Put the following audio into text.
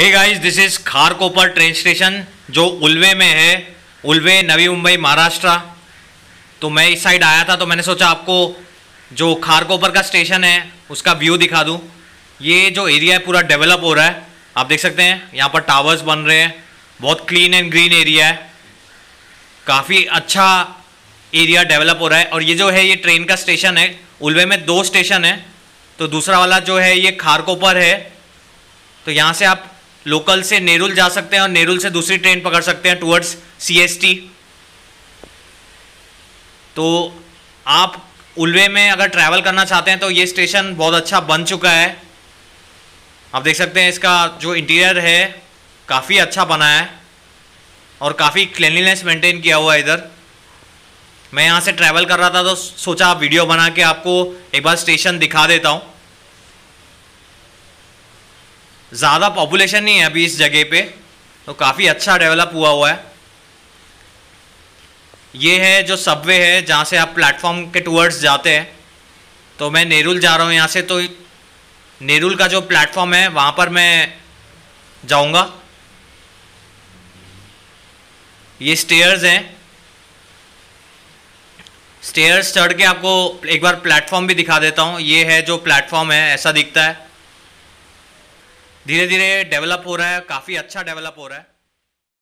Hey guys this is Kharkopar train station जो उल्वे में है, उल्वे, नवी मुंबई, महाराष्ट्र। तो मैं इस साइड आया था तो मैंने सोचा आपको जो खारकोपर का स्टेशन है, उसका व्यू दिखा दूँ। ये जो एरिया है, पूरा डेवलप हो रहा है। आप देख सकते हैं, यहाँ पर टावर्स बन रहे हैं। बहुत क्लीन एंड ग्रीन एरिया है। काफ़ी अच्छा एरिया डेवलप हो रहा है। और ये जो है, ये ट्रेन का स्टेशन है। उल्वे में दो स्टेशन है। तो दूसरा वाला जो है, ये खारकोपर है। तो यहाँ से आप लोकल से नेरुल जा सकते हैं और नेरुल से दूसरी ट्रेन पकड़ सकते हैं टूवर्ड्स सीएसटी तो आप उल्वे में अगर ट्रैवल करना चाहते हैं तो ये स्टेशन बहुत अच्छा बन चुका है। आप देख सकते हैं इसका जो इंटीरियर है, काफ़ी अच्छा बना है और काफ़ी क्लिनलीनेस मेंटेन किया हुआ है इधर। मैं यहाँ से ट्रैवल कर रहा था तो सोचा वीडियो बना के आपको एक बार स्टेशन दिखा देता हूँ। ज़्यादा पॉपुलेशन नहीं है अभी इस जगह पे तो काफ़ी अच्छा डेवलप हुआ हुआ है। ये है जो सबवे है, जहाँ से आप प्लेटफॉर्म के टूवर्ड्स जाते हैं। तो मैं नेरुल जा रहा हूँ, यहाँ से तो नेरुल का जो प्लेटफॉर्म है, वहाँ पर मैं जाऊँगा। ये स्टेयर्स हैं। स्टेयर्स चढ़ के आपको एक बार प्लेटफॉर्म भी दिखा देता हूँ। ये है जो प्लेटफॉर्म है, ऐसा दिखता है। धीरे धीरे डेवलप हो रहा है काफ़ी अच्छा डेवलप हो रहा है।